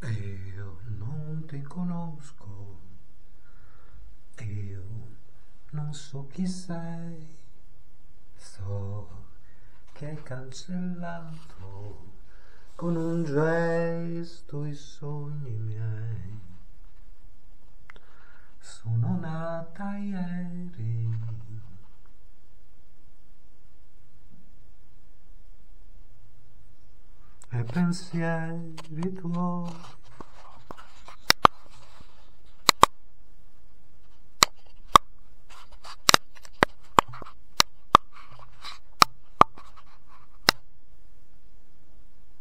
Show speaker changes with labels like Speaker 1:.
Speaker 1: Io non ti conosco, io non so chi sei, so che hai cancellato con un gesto i sogni miei. Sono nata ieri. E pensieri tuoi